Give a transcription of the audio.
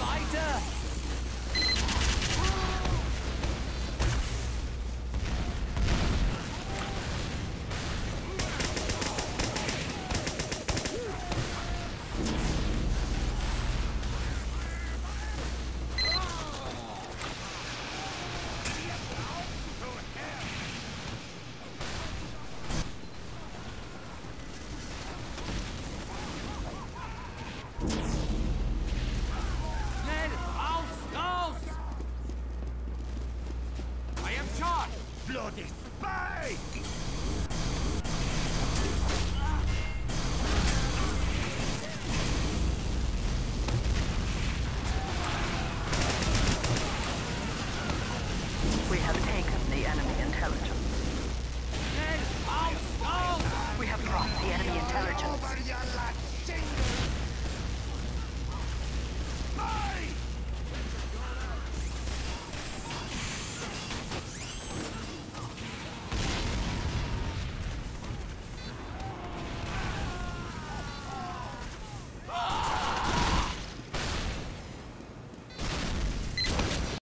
Weiter! Bloody spike! We have taken the enemy intelligence. We have dropped the enemy intelligence.